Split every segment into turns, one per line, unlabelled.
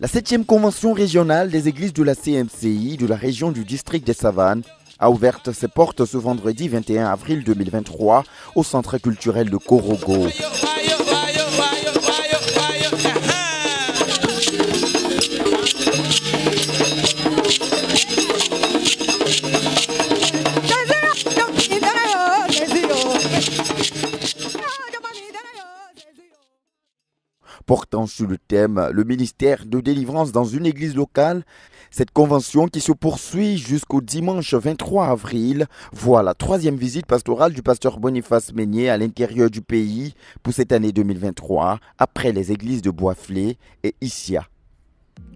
La 7e convention régionale des églises de la CMCI de la région du district des Savanes a ouvert ses portes ce vendredi 21 avril 2023 au centre culturel de Korogo. Portant sur le thème le ministère de délivrance dans une église locale. Cette convention qui se poursuit jusqu'au dimanche 23 avril voit la troisième visite pastorale du pasteur Boniface Meignet à l'intérieur du pays pour cette année 2023 après les églises de Boisflé et Issia.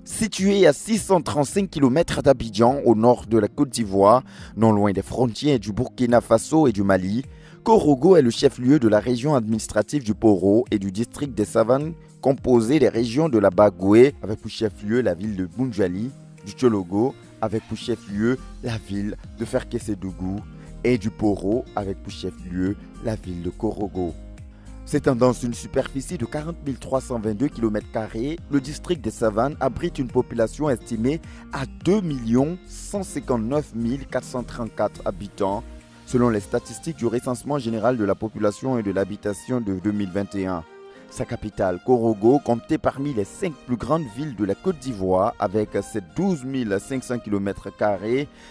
Située à 635 km d'Abidjan au nord de la Côte d'Ivoire, non loin des frontières du Burkina Faso et du Mali, Korogo est le chef-lieu de la région administrative du Poro et du district des Savanes, composé des régions de la Bagoué, avec pour chef-lieu la ville de Bunjali, du Chologo, avec pour chef-lieu la ville de Ferkesedougou, et du Poro, avec pour chef-lieu la ville de Korogo. S'étendant sur une superficie de 40 322 km, le district des Savanes abrite une population estimée à 2 159 434 habitants selon les statistiques du recensement général de la population et de l'habitation de 2021. Sa capitale, Korogo, comptait parmi les cinq plus grandes villes de la Côte d'Ivoire avec ses 12 500 km,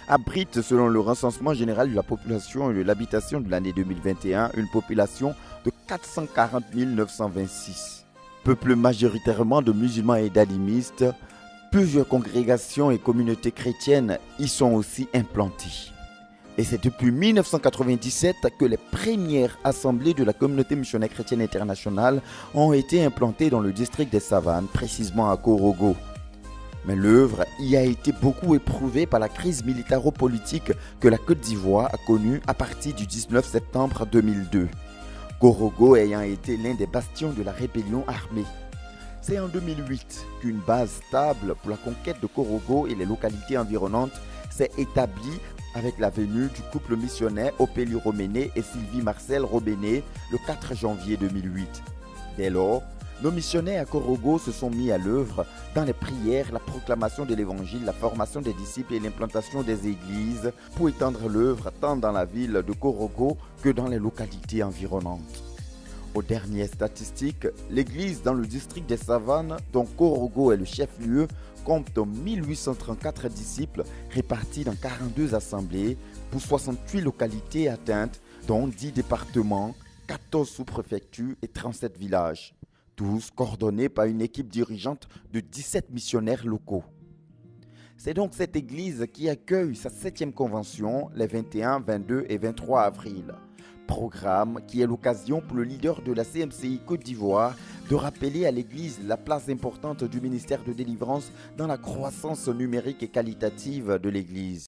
abrite, selon le recensement général de la population et de l'habitation de l'année 2021, une population de 440 926. Peuple majoritairement de musulmans et d'animistes, plusieurs congrégations et communautés chrétiennes y sont aussi implantées. Et c'est depuis 1997 que les premières assemblées de la communauté missionnaire chrétienne internationale ont été implantées dans le district des Savanes, précisément à Korogo. Mais l'œuvre y a été beaucoup éprouvée par la crise militaro-politique que la Côte d'Ivoire a connue à partir du 19 septembre 2002. Korogo ayant été l'un des bastions de la rébellion armée. C'est en 2008 qu'une base stable pour la conquête de Korogo et les localités environnantes s'est établie avec la venue du couple missionnaire Opélie Roméné et Sylvie Marcel Robéné le 4 janvier 2008. Dès lors, nos missionnaires à Korogo se sont mis à l'œuvre dans les prières, la proclamation de l'évangile, la formation des disciples et l'implantation des églises pour étendre l'œuvre tant dans la ville de Korogo que dans les localités environnantes. Aux dernières statistiques, l'église dans le district des Savanes, dont Korogo est le chef-lieu, compte 1834 disciples répartis dans 42 assemblées pour 68 localités atteintes, dont 10 départements, 14 sous-préfectures et 37 villages, tous coordonnés par une équipe dirigeante de 17 missionnaires locaux. C'est donc cette église qui accueille sa septième convention les 21, 22 et 23 avril. Programme qui est l'occasion pour le leader de la CMCI Côte d'Ivoire de rappeler à l'Église la place importante du ministère de délivrance dans la croissance numérique et qualitative de l'Église.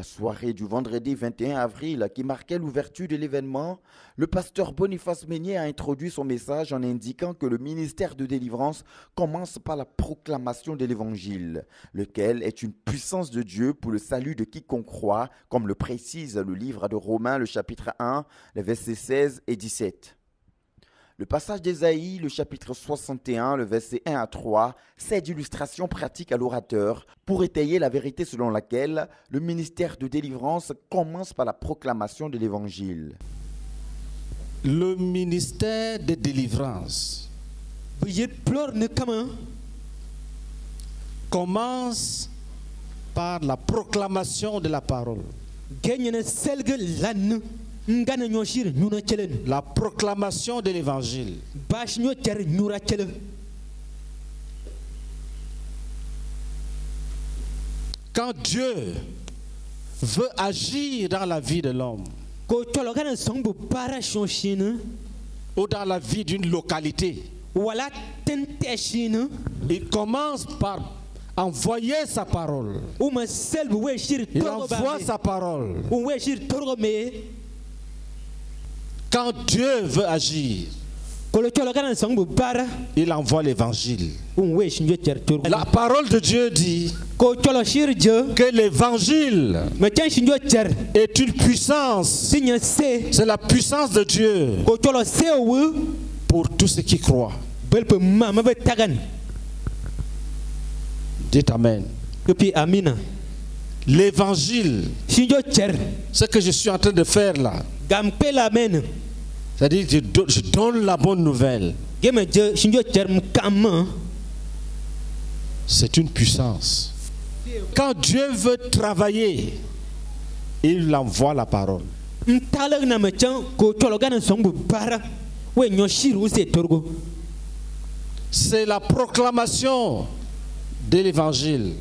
La soirée du vendredi 21 avril qui marquait l'ouverture de l'événement, le pasteur Boniface Meignet a introduit son message en indiquant que le ministère de délivrance commence par la proclamation de l'évangile, lequel est une puissance de Dieu pour le salut de quiconque croit, comme le précise le livre de Romains, le chapitre 1, les versets 16 et 17. Le passage d'Ésaïe, le chapitre 61, le verset 1 à 3, c'est d'illustration pratique à l'orateur pour étayer la vérité selon laquelle le ministère de délivrance commence par la proclamation de l'évangile.
Le ministère de délivrance commence par la proclamation de la parole. La proclamation de l'évangile. Quand Dieu veut agir dans la vie de l'homme, ou dans la vie d'une localité, il commence par envoyer sa parole. Il envoie sa parole. Quand Dieu veut agir, il envoie l'évangile. La parole de Dieu dit que l'évangile est une puissance. C'est la puissance de Dieu pour tous ceux qui croient. Dites Amen. L'évangile, ce que je suis en train de faire là, c'est-à-dire je, je donne la bonne nouvelle. C'est une puissance. Quand Dieu veut travailler, il envoie la parole. C'est la proclamation de l'évangile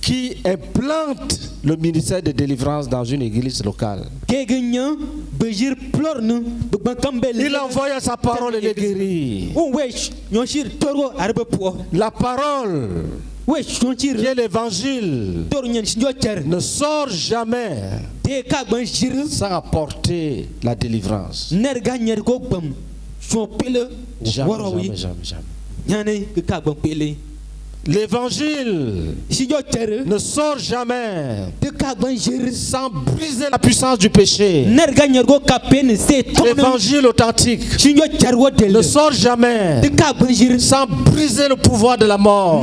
qui implante le ministère de délivrance dans une église locale. Il envoie sa parole et les guérit. La parole qui est l'évangile ne sort jamais sans apporter la délivrance. Jamais, jamais, jamais. L'évangile ne sort jamais sans briser la puissance du péché. L'évangile authentique ne sort jamais sans briser le pouvoir de la mort,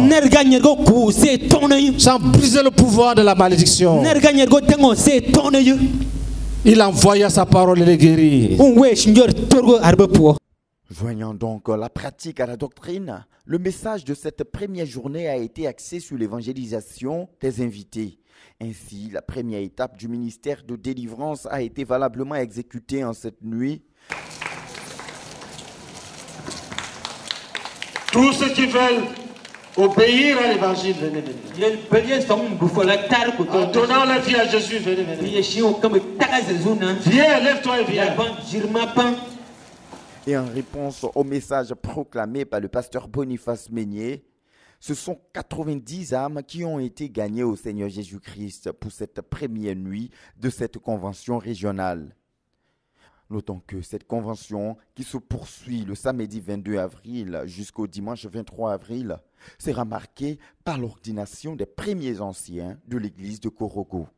sans briser le pouvoir de la malédiction. Il envoya sa parole et les guérit.
Joignant donc la pratique à la doctrine, le message de cette première journée a été axé sur l'évangélisation des invités. Ainsi, la première étape du ministère de délivrance a été valablement exécutée en cette nuit.
Tous ceux qui veulent obéir à l'évangile, venez, venez. En donnant la vie à Jésus, venez, venez. Viens, lève-toi et viens.
Et en réponse au message proclamé par le pasteur Boniface Meunier, ce sont 90 âmes qui ont été gagnées au Seigneur Jésus-Christ pour cette première nuit de cette convention régionale. Notons que cette convention, qui se poursuit le samedi 22 avril jusqu'au dimanche 23 avril, sera marquée par l'ordination des premiers anciens de l'église de Korogo.